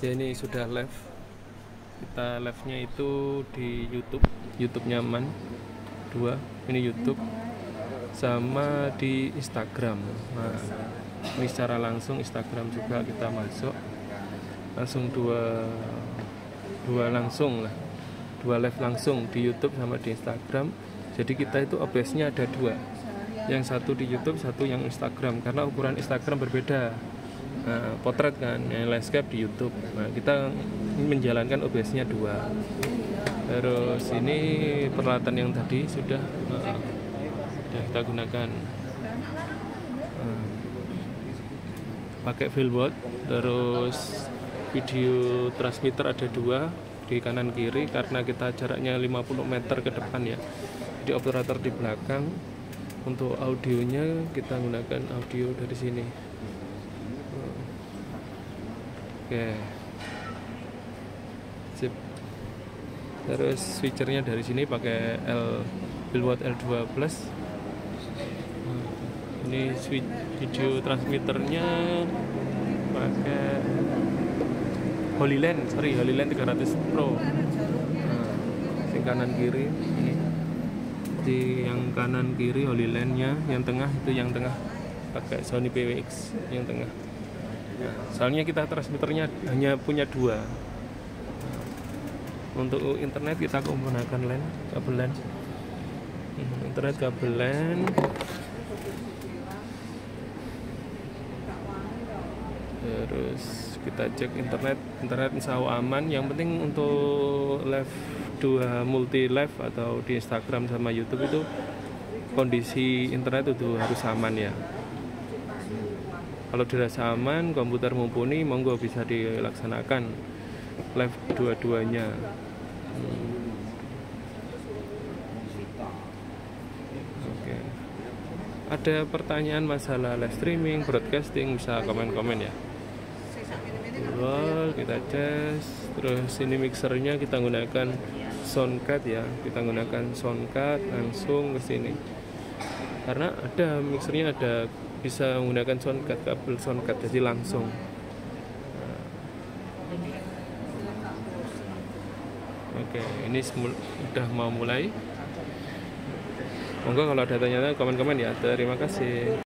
ya ini sudah live. Kita live nya itu di YouTube. YouTube nyaman. Dua ini YouTube. Sama di Instagram. Nah ini secara langsung Instagram juga kita masuk. Langsung dua dua langsung lah. Dua live langsung di YouTube sama di Instagram. Jadi kita itu OBS nya ada dua. Yang satu di YouTube satu yang Instagram. Karena ukuran Instagram berbeda nah, potret kan yang landscape di YouTube. Nah kita menjalankan OBS nya dua. Terus ini peralatan yang tadi sudah uh, sudah kita gunakan. Uh, pakai billboard terus video transmitter ada dua di kanan kiri karena kita jaraknya 50 meter ke depan ya. Jadi operator di belakang untuk audionya kita gunakan audio dari sini oke. Sip. Terus switchernya dari sini pakai L Billwatt L2 plus. Ini switch video transmitternya pakai Holyland sorry Holyland 300 Pro. Nah, kanan kiri. Ini di yang kanan kiri Holylandnya yang tengah itu yang tengah pakai Sony PWX yang tengah soalnya kita transmitternya hanya punya dua. Untuk internet kita menggunakan LAN kabel LAN hmm, internet kabel LAN terus kita cek internet. Internet insya Allah aman. Yang penting untuk live dua multi live atau di Instagram sama YouTube itu kondisi internet itu harus aman ya kalau dirasa aman komputer mumpuni monggo bisa dilaksanakan. Live dua-duanya. Hmm. oke. Ada pertanyaan masalah live streaming broadcasting bisa komen-komen ya. Well, kita tes. Terus ini mixernya kita gunakan soundcard ya. Kita gunakan soundcard langsung ke sini. Karena ada mixernya ada bisa menggunakan soundcard kabel soundcard jadi langsung. Oke ini sudah mau mulai. Monggo kalau ada tanya komen-komen ya. Terima kasih